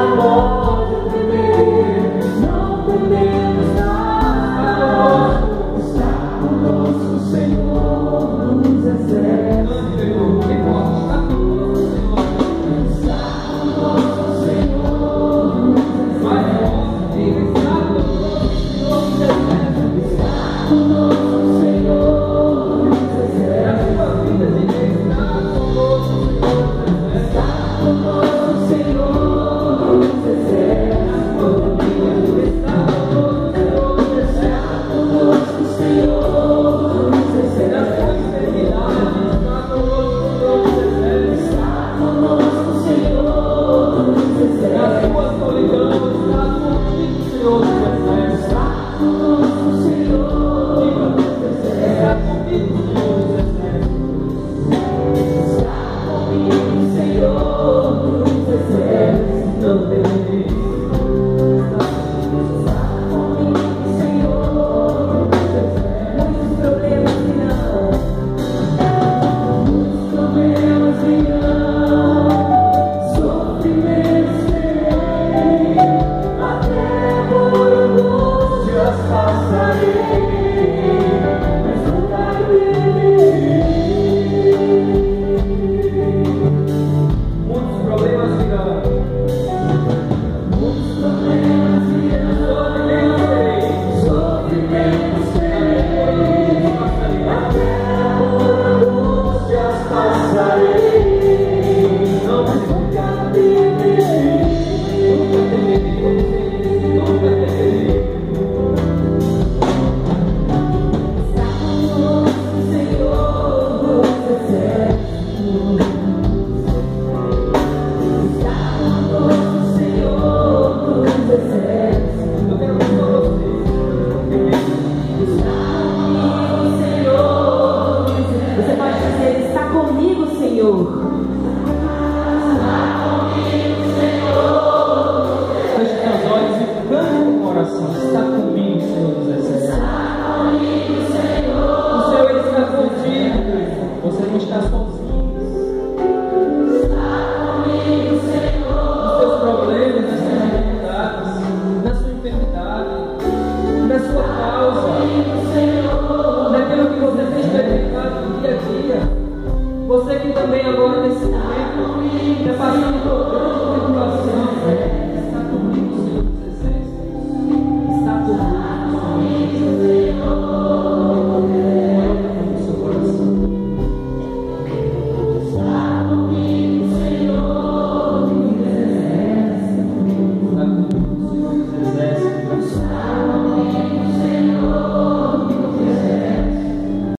the boy. dizer: Está comigo, Senhor. Está comigo, Senhor Feche os olhos e abra o coração. Está comigo, Senhor. Está O Senhor está contigo. Você não está sozinho. Está comigo, Senhor. Nos seus problemas, nas suas dificuldades, na sua enfermidade, na sua causa. Comigo, Senhor. Porque fazendo